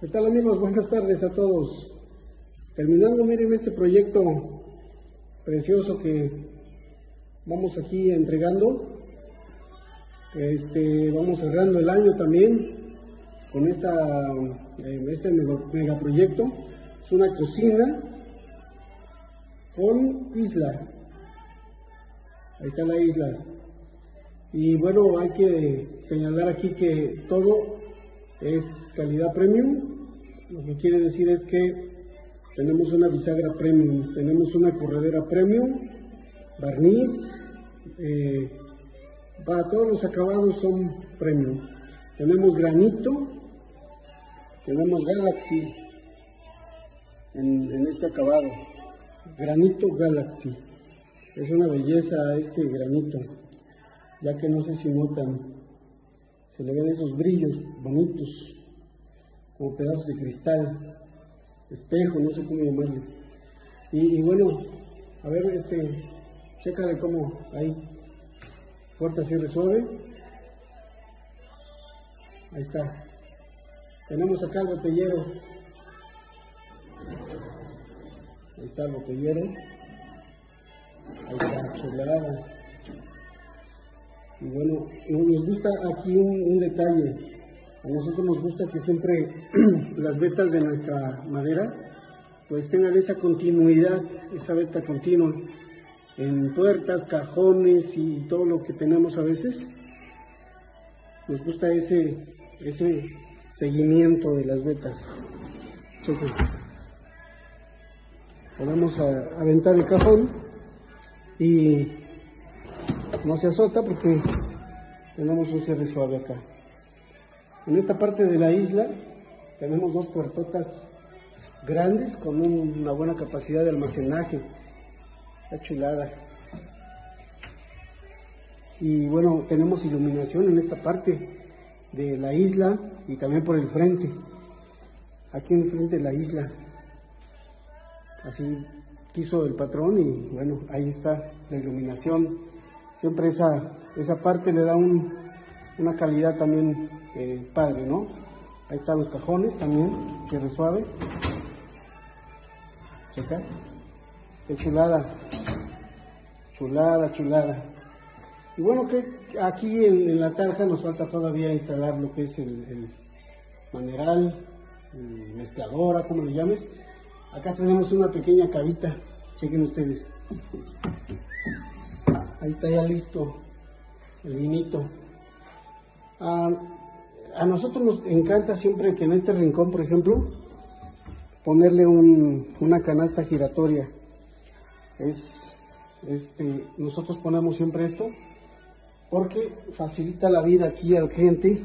¿Qué tal amigos? Buenas tardes a todos. Terminando, miren este proyecto precioso que vamos aquí entregando. Este, vamos cerrando el año también con esta, eh, este megaproyecto. Es una cocina con isla. Ahí está la isla. Y bueno, hay que señalar aquí que todo es calidad premium. Lo que quiere decir es que tenemos una bisagra premium, tenemos una corredera premium, barniz, eh, para todos los acabados son premium. Tenemos granito, tenemos Galaxy en, en este acabado, granito Galaxy. Es una belleza este granito, ya que no sé si notan se le ven esos brillos bonitos, como pedazos de cristal, espejo, no sé cómo llamarle. Y, bueno, a ver, este, chécale cómo ahí, corta, cierre suave. Ahí está. Tenemos acá el botellero. Ahí está el botellero. Ahí está, chulada. Y bueno, nos gusta aquí un, detalle. A nosotros nos gusta que siempre las vetas de nuestra madera pues tengan esa continuidad, esa veta continua en puertas, cajones y todo lo que tenemos a veces. Nos gusta ese, ese seguimiento de las vetas. Podemos aventar el cajón y no se azota porque tenemos un cierre suave acá. En esta parte de la isla tenemos dos puertotas grandes con una buena capacidad de almacenaje. Está chulada. Y bueno, tenemos iluminación en esta parte de la isla y también por el frente. Aquí en frente de la isla. Así quiso el patrón y bueno, ahí está la iluminación siempre esa, esa parte le da una calidad también eh, padre, ¿no? Ahí están los cajones también, cierre suave. Checa. Qué chulada. Chulada, chulada. Y bueno, que aquí en, la tarja nos falta todavía instalar lo que es el, maneral, el mezcladora, como le llames. Acá tenemos una pequeña cabita, chequen ustedes. Ahí está ya listo el vinito. A, nosotros nos encanta siempre que en este rincón, por ejemplo, ponerle una canasta giratoria. Es, este, nosotros ponemos siempre esto porque facilita la vida aquí al cliente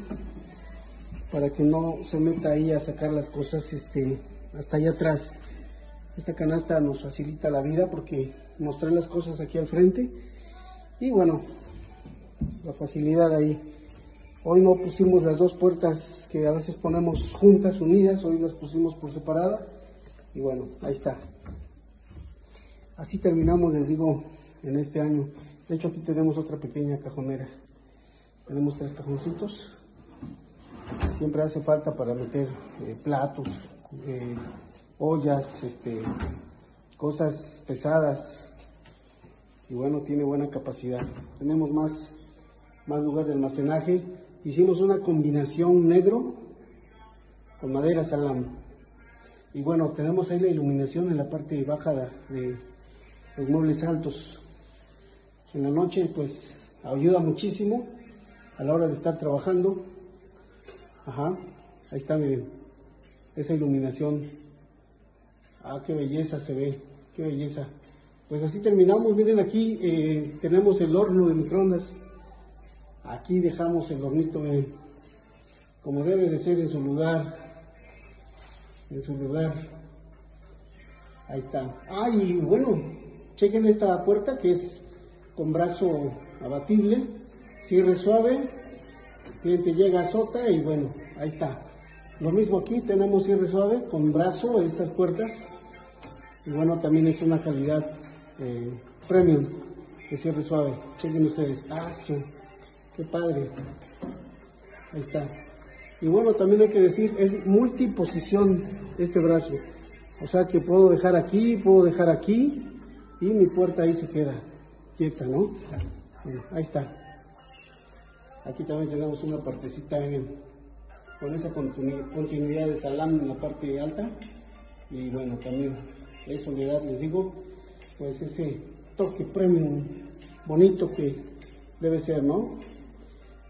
para que no se meta ahí a sacar las cosas este, hasta allá atrás. Esta canasta nos facilita la vida porque nos trae las cosas aquí al frente y bueno, la facilidad ahí. Hoy no pusimos las dos puertas que a veces ponemos juntas, unidas, hoy las pusimos por separada. Y bueno, ahí está. Así terminamos, les digo, en este año. De hecho, aquí tenemos otra pequeña cajonera. Tenemos tres cajoncitos. Siempre hace falta para meter eh, platos, eh, ollas, este, cosas pesadas, y bueno, tiene buena capacidad. Tenemos más, más lugar de almacenaje. Hicimos una combinación negro con madera salam. Y bueno, tenemos ahí la iluminación en la parte baja de los muebles altos. En la noche pues ayuda muchísimo a la hora de estar trabajando. Ajá, ahí está, miren, esa iluminación. Ah, qué belleza se ve, qué belleza. Pues así terminamos. Miren aquí eh, tenemos el horno de microondas. Aquí dejamos el hornito como debe de ser en su lugar. En su lugar. Ahí está. Ah, y bueno, chequen esta puerta que es con brazo abatible. Cierre suave. El cliente llega a sota y bueno, ahí está. Lo mismo aquí, tenemos cierre suave con brazo estas puertas. Y bueno, también es una calidad eh, premium de cierre suave. Chequen ustedes. Ah. Qué padre. Ahí está. Y bueno, también hay que decir, es multiposición este brazo. O sea que puedo dejar aquí, puedo dejar aquí y mi puerta ahí se queda quieta, ¿no? ahí está. Aquí también tenemos una partecita con esa continuidad de salame en la parte alta. Y bueno, también eso le da, les digo, pues ese toque premium bonito que debe ser, ¿no?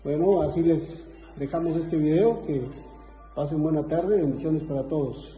Bueno, así les dejamos este video. Que pasen buena tarde. Bendiciones para todos.